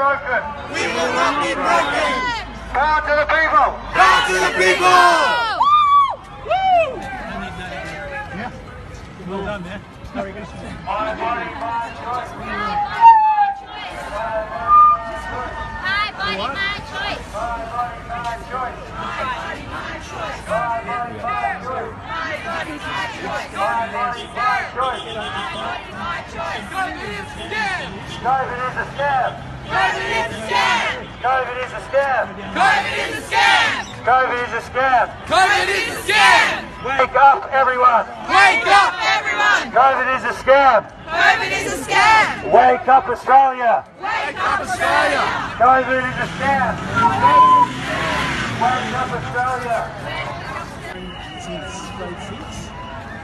broken. We will not be broken. Power to the people. Power to the people. Choice. COVID is a scam. COVID is a scam. COVID is a scam. COVID is a scam. COVID is a scam. COVID is a scam. Wake up, everyone. Wake up, everyone. COVID is a scam. COVID is a scam. Wake up, Australia. Wake up, Australia. COVID is a scam. Wake up, Australia. Since grade six.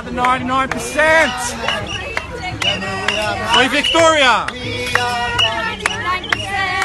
We are the 99%. We Victoria. Ninety-nine percent.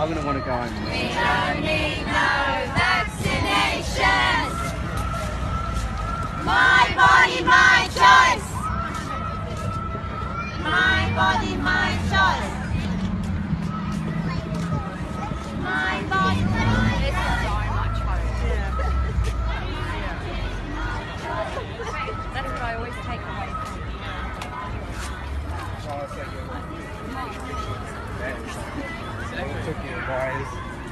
I'm going to want to go home. We don't need no vaccination. My body, my choice. My body, my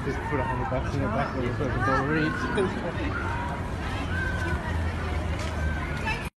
Just put a hundred bucks in the back of the dollar each.